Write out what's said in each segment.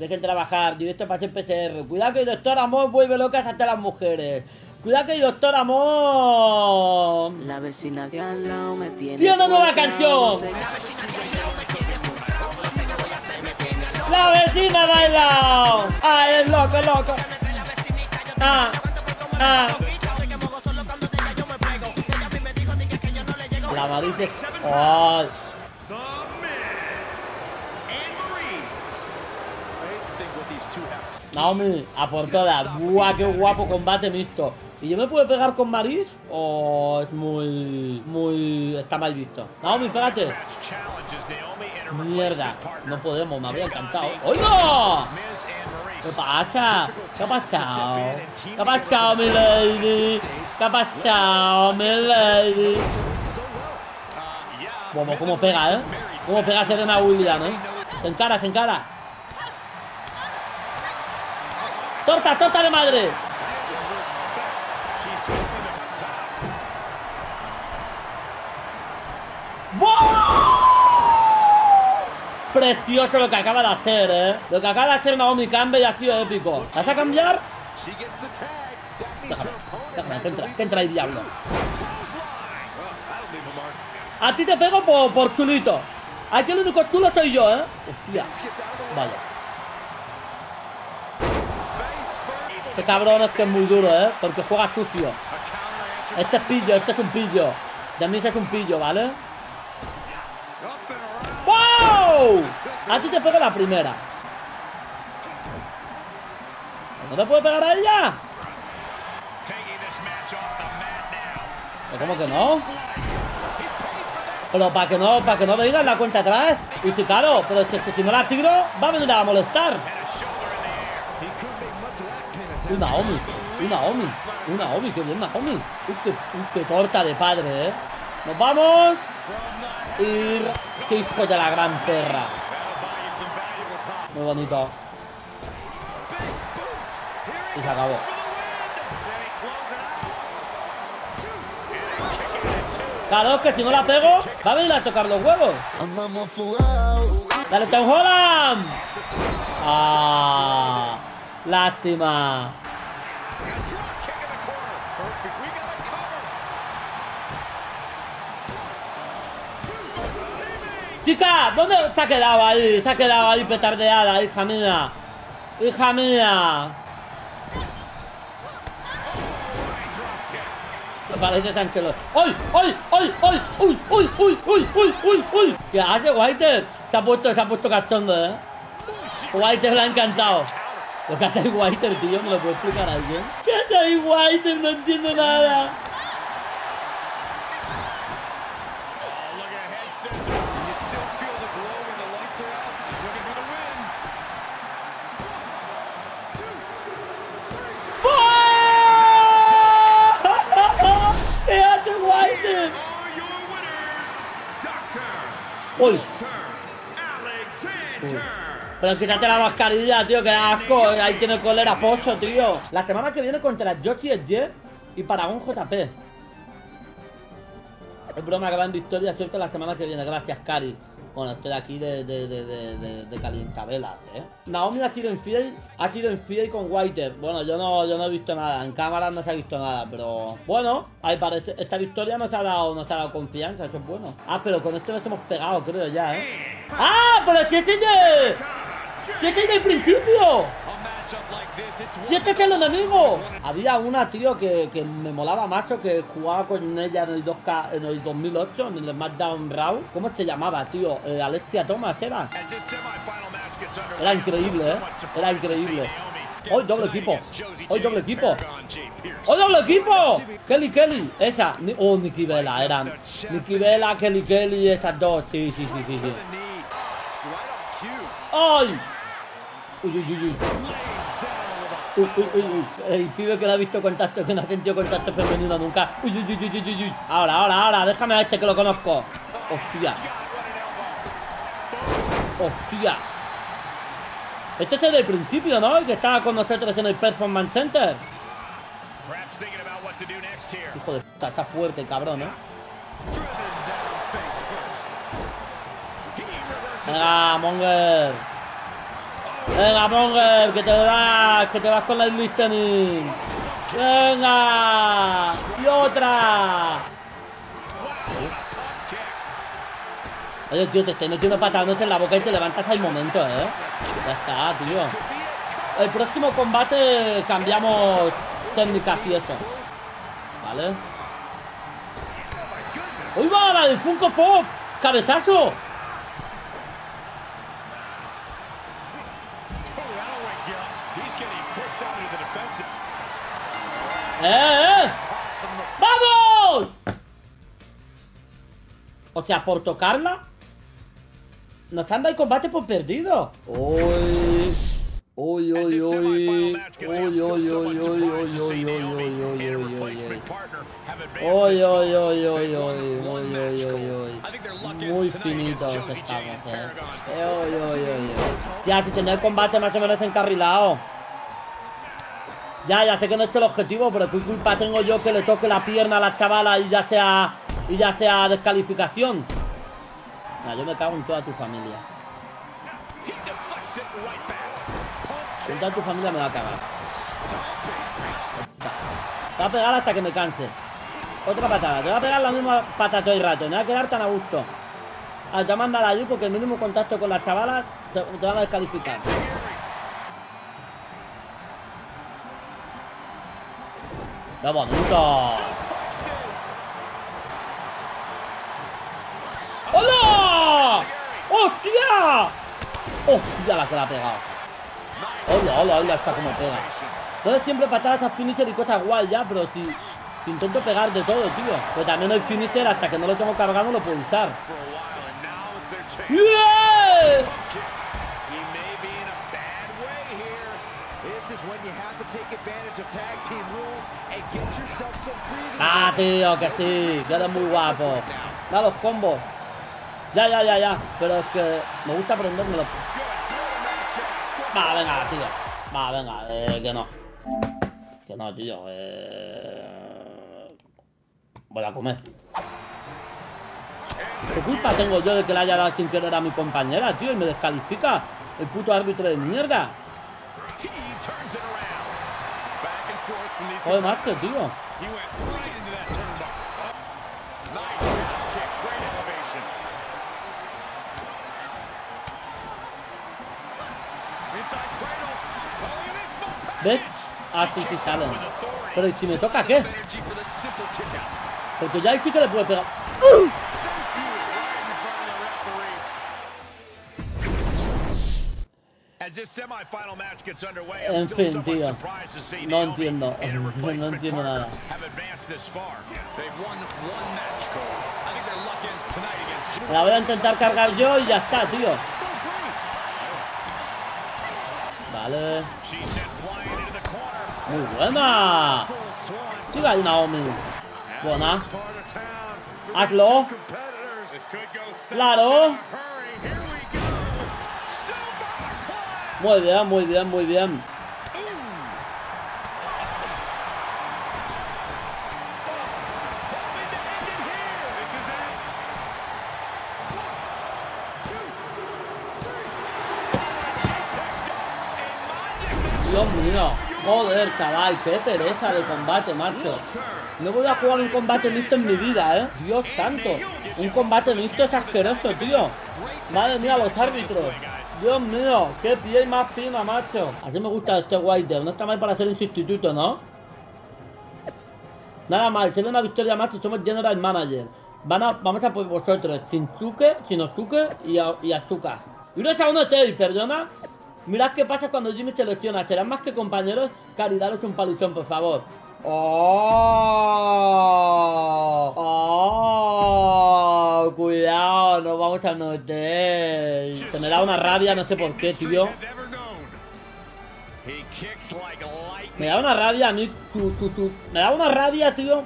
Dejen trabajar, directo para hacer PCR. Cuidado que el doctor Amor vuelve locas hasta las mujeres. Cuidado que el doctor Amor... La vecina de al lado me tiene. ¡Tiene una nueva canción! ¡La vecina baila! ¡Ah, es loco, es loco! ¡Ah! ¡Ah! La Marice... ¡Oh! Naomi, a por todas. ¡Buah, qué guapo combate mixto! ¿Y yo me puedo pegar con Maris? ¿O es muy... muy... está mal visto? Naomi, her Mierda, no podemos, me habría encantado. ¡Oiga! ¿Qué pasa? ¿Qué ha pasado? ¿Qué ha pasado, mi lady? ¿Qué ha pasado, mi lady? Vamos, cómo pega, ¿eh? Cómo pega Serena Williams, ¿eh? Se encara, se encara. ¡Torta, torta de madre! Precioso lo que acaba de hacer, ¿eh? Lo que acaba de hacer Naomi Campbell ha sido épico. ¿Vas a cambiar? Déjame, déjame, que entra, que entra el diablo. a ti te pego por, por chulito. Aquí el único chulo soy yo, ¿eh? Hostia. Vaya. Este cabrón es que es muy duro, ¿eh? Porque juega sucio. Este es pillo, este es un pillo. De mí es un pillo, ¿vale? ¡Wow! A ti te pego la primera. ¿No te puede pegar a ella? Taking this match off the mat now. ¿Pero ¿Cómo que no? Pero para que no, para que no vengan la cuenta atrás. Y si claro, pero si, si no la tiro, va a venir a molestar. Una Naomi, una Naomi, una Naomi, qué bien Naomi. Uy, qué, uy, qué torta de padre, ¿eh? Nos vamos. Y... Qué hijo de la gran perra. Muy bonito. Y se acabó. Claro, es que si no la pego, va a venir a tocar los huevos. ¡Dale, Tom Holland! ¡Ah! ¡Lástima! Chica, ¿dónde se ha quedado ahí? Se ha quedado ahí petardeada, hija mía. Hija mía. Parece tan que lo... ¡Ay! ¡Ay! ¡Ay! ¡Ay! ¡Uy! ¡Uy! ¡Uy! ¡Uy! ¡Uy! ¡Uy! ¡Uy! ¿Qué hace Whiter? Se ha puesto, se ha puesto cachondo, ¿eh? Whiter le ha encantado. Lo que hace Whiter, tío, ¿me lo puede explicar alguien? ¿Qué hace ahí Whiter? No entiendo nada. Look Pero quítate la mascarilla, tío, que asco. Ahí tiene colera pozo, tío. La semana que viene contra Yoshi el Jeff y Paragon JP. Es broma, gran victoria. Suerte la semana que viene. Gracias, Cari. Bueno, estoy aquí de, de, de, de, de, ¿eh? Naomi ha sido infiel, ha sido infiel con Whiter. Bueno, yo no, yo no he visto nada. En cámara no se ha visto nada, pero... Bueno, ahí parece... Esta victoria nos ha dado, nos ha dado confianza, eso es bueno. Ah, pero con esto nos hemos pegado, creo, ya, ¿eh? ¡Ah! ¡Pero si este es de... ¡Si este es del principio! A matchup like this, it's ¡Si es el enemigo! Había una, tío, que, que me molaba macho, que jugaba con ella en el 2K, en el 2008, en el SmackDown Raw. ¿Cómo se llamaba, tío? Eh, Alexia Thomas, ¿era? Era increíble, ¿eh? Era increíble. Hoy doble equipo. Hoy doble equipo. ¡Oh, doble equipo! Kelly Kelly, esa. Oh, Nikki Bella, eran. Nikki Bella, Kelly Kelly, esas dos. Sí, sí, sí, sí. sí. ¡Ay! Uy, uy, uy, uy. Uy, uy, uy. El pibe que no ha visto contacto, que no ha sentido contacto femenino nunca. Uy, uy, uy, uy. Ahora, ahora, ahora, déjame a este que lo conozco. Hostia. Hostia. Este es el del principio, ¿no? El que estaba con nosotros en el Performance Center. Hijo de puta, está fuerte, cabrón, ¿eh? Venga, Monger. Venga, Monger, que te vas, que te vas con la listening. Venga. Y otra. Oye, tío, te estoy metiendo patándote en la boca y te levantas al momento, ¿eh? Ya está, tío. El próximo combate cambiamos técnicas y eso. ¿Vale? ¡Uy, va! ¡La del Funko Pop! ¡Cabezazo! ¡Eh, eh! ¡Vamos! O sea, por tocarla Nos están dando el combate por perdido Uy Uy, uy, uy Uy, uy, uy, uy, uy, uy, uy, match uy, goal. uy. I think they're lucky Muy Josie estamos, eh. Uy, uy, uy. Ya, si tenía el combate más o menos encarrilado. Ya, ya sé que no es el objetivo, pero qué culpa tengo yo que le toque la pierna a la chavala y ya sea y ya sea descalificación. Yo me cago en toda tu familia. En toda tu familia me va a cagar. Se va a pegar hasta que me canse. Otra patada. Te va a pegar la misma patada todo el rato. Me va a quedar tan a gusto. Ah, te va a mandar allí porque el mínimo contacto con las chavalas te, te van a descalificar. ¡Qué bonito! ¡Hola! ¡Hostia! ¡Hostia la que la ha pegado! ¡Hola, hola, hola! Está como pega. Entonces siempre patadas a finisher y cosas guay ya, pero si, si intento pegar de todo, tío. Pero también el finisher hasta que no lo tengo cargado no lo puedo usar. ¡Yeah! Ah, tío, que sí, que eres muy guapo. Da los combos. Ya, ya, ya, ya. Pero es que me gusta aprendérmelo. Va, venga, tío. Va, venga, eh, que no. Que no, tío. Eh... Voy a comer. ¿Qué culpa tengo yo de que le haya dado sin querer a mi compañera, tío? Y me descalifica el puto árbitro de mierda. Joder, macho, tío. He went right into that turnbuckle. Nice kick, great elevation. Inside cradle. Oh, look at this small ¿Ves? package. Ah, sí, sí, salen. Pero ¿y si me toca qué? Porque ya el que le puede pegar. En fin, tío. No entiendo. No entiendo nada. la voy a intentar cargar yo y ya está, tío. Vale. Muy buena. Swan. Siga ahí, Naomi. Buena. Hazlo. Claro. Muy bien, muy bien, muy bien. Dios mío. Joder, chaval, qué pereza de combate, macho. No voy a jugar un combate mixto en mi vida, ¿eh? Dios santo. Un combate mixto es asqueroso, tío. Madre mía, los árbitros. Dios mío, qué piel más fina, macho. Así me gusta este White. No está mal para ser un sustituto, ¿no? Nada mal, sería una victoria si somos General Manager. Van a, vamos a por vosotros, Shinsuke, Shinosuke y, a- y Azuka. Y es a uno Tei, perdona. Mirad qué pasa cuando Jimmy se lesiona. Serán más que compañeros. Cari, daros un paluchón, por favor. ¡Oh! ¡Oh! Cuidado, no vamos a notar. Se me da una rabia, no sé por qué, tío. Me da una rabia a mí. Me da una rabia, tío.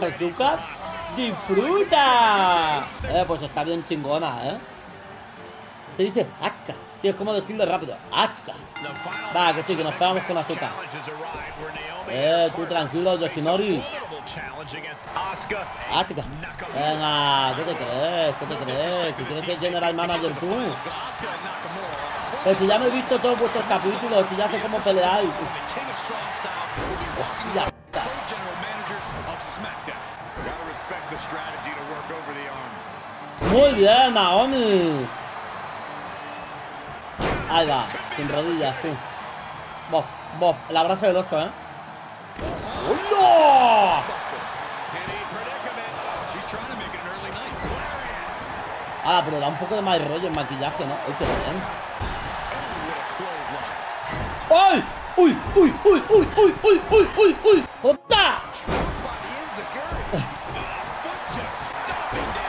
Azúcar, disfruta. Eh, pues está bien chingona, ¿eh? Se dice Azka. Sí, es como decirlo rápido. Final Va, que sí, que nos pegamos con azúcar. Eh, tú tranquilo, Yoshinori. Venga, ¿qué te crees? ¿Qué te crees? Que tienes que general manager tú. Es pues que ya me he visto todos vuestros capítulos, es ya sé cómo peleáis. Hostia. Muy bien, Naomi. Ahí va, sin rodillas, tú. Bob, Bob, el abrazo del oso, ¿eh? ¡Oh, no! Ah, pero da un poco de más rollo en maquillaje, ¿no? Uy, qué bien. ¡Ay! ¡Uy, uy, uy, uy, uy, uy, uy, uy, uy! ¡Puta!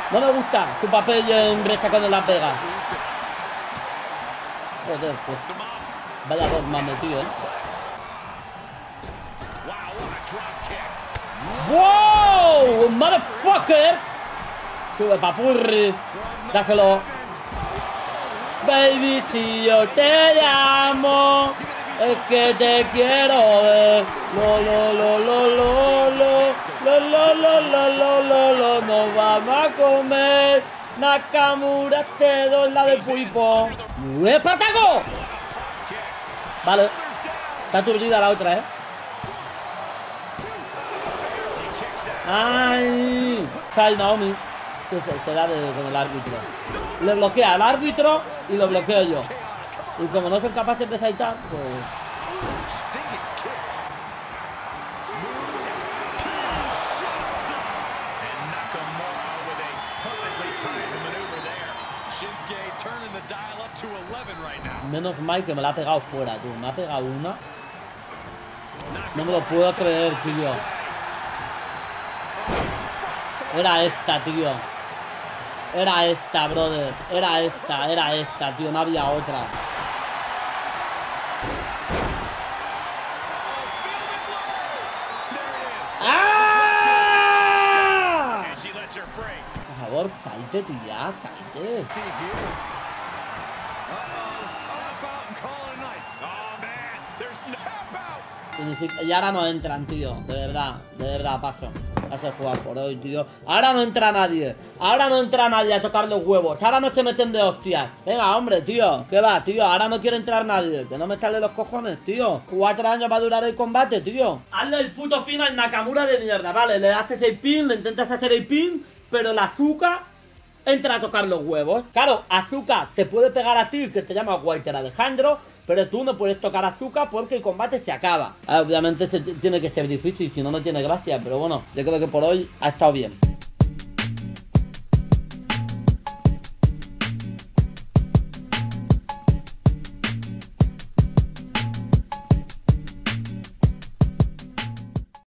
No me gusta tu papel en brecha con la pega. Joder, pues. Vaya dos más metido, ¿eh? ¡Wow! ¡Motherfucker! Sube papurri. Dájelo. Baby, tío, te llamo. Es que te quiero ver. Lo, lo, lo, lo, lo, lo. Lo, lo, lo, lo, lo, lo. Nos vamos a comer. Nakamura, te doy la de Puipo. ¡Eh, pataco! Vale. Está aturdida la otra, ¿eh? ¡Ay! Sale Naomi. Que se, con el árbitro. Le bloquea al árbitro y lo bloqueo yo. Y como no soy capaz de saltar, pues. And Nakamura with a perfectly timed maneuver there. Shinsuke turning the dial up to 11 right now. Menos mal que me la ha pegado fuera, tú. Me ha pegado una. No me lo puedo creer, tío. Era esta, tío. Era esta, brother. Era esta, era esta, tío. No había otra. ¡Ah! Por favor, salte, tío, ya. Salte. Y ahora no entran, tío. De verdad, de verdad, paso. Paso a jugar por hoy, tío. Ahora no entra nadie. Ahora no entra nadie a tocar los huevos. Ahora no se meten de hostias. Venga, hombre, tío. ¿Qué va, tío? Ahora no quiere entrar nadie. Que no me sale los cojones, tío. Cuatro años va a durar el combate, tío. Hazle el puto pin al Nakamura de mierda. Vale, le haces el pin, le intentas hacer el pin. Pero la azúcar entra a tocar los huevos. Claro, Azúcar te puede pegar a ti, que te llama Walter Alejandro, pero tú no puedes tocar Azúcar porque el combate se acaba. Ah, Obviamente este tiene que ser difícil, si no, no tiene gracia, pero bueno, yo creo que por hoy ha estado bien.